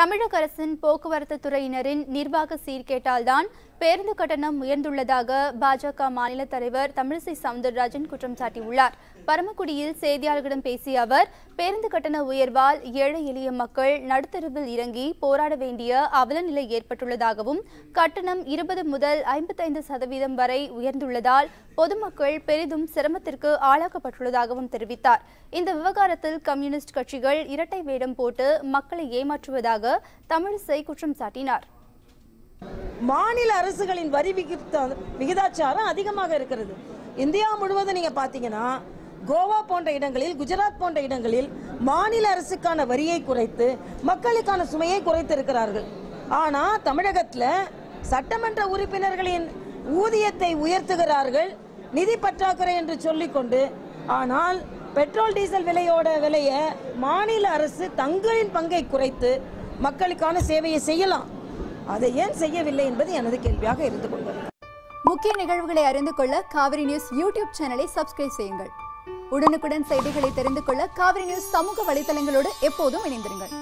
தமிழக அரசின் போக்குவரத்து துறையினரின் நிர்வாக சீர்கேட்டால்தான் பேருந்து கட்டணம் உயர்ந்துள்ளதாக பாஜக மாநில தலைவர் தமிழிசை சவுந்தரராஜன் குற்றம் சாட்டியுள்ளார். பரமக்குடியில் செய்தியாளர்களிடம் பேசிய அவர் பேருந்து கட்டண உயர்வால் ஏழை எளிய மக்கள் நடுத்தருவில் இறங்கி போராட வேண்டிய அவலநிலை ஏற்பட்டுள்ளதாகவும் கட்டணம் இருபது முதல் ஐம்பத்தைந்து சதவீதம் வரை உயர்ந்துள்ளதால் பொதுமக்கள் பெரிதும் சிரமத்திற்கு ஆளாக்கப்பட்டுள்ளதாகவும் தெரிவித்தார். இந்த விவகாரத்தில் கம்யூனிஸ்ட் கட்சிகள் இரட்டை வேடம் போட்டு மக்களை ஏமாற்றுவதாக தமிழிசை குற்றம் சாட்டினார். மாநில அரசுகளின் வரி விகித விகிதாச்சாரம் அதிகமாக இருக்கிறது. இந்தியா முழுவதும் நீங்க பாத்தீங்கன்னா கோவா போன்ற இடங்களில் குஜராத் போன்ற இடங்களில் மாநில அரசுக்கான வரியை குறைத்து மக்களுக்கான சுமையை குறைத்து இருக்கிறார்கள். ஆனால் தமிழகத்தில் சட்டமன்ற உறுப்பினர்களின் ஊதியத்தை உயர்த்துகிறார்கள் நிதி பற்றாக்குறை என்று சொல்லிக்கொண்டு ஆனால் பெட்ரோல் டீசல் விலையோட விலையை மாநில அரசு தங்களின் பங்கை குறைத்து மக்களுக்கான சேவையை செய்யலாம். அதை ஏன் செய்யவில்லை என்பது எனது கேள்வியாக இருந்து கொண்டது முக்கிய நிகழ்வுகளை அறிந்து கொள்ள காவிரி நியூஸ் யூடியூப் சேனலை சப்ஸ்கிரைப் செய்யுங்கள். உடனுக்குடன் செய்திகளை தெரிந்து கொள்ள காவிரி நியூஸ் சமூக வலைதளங்களோடு எப்போதும் இணைந்திருங்கள்.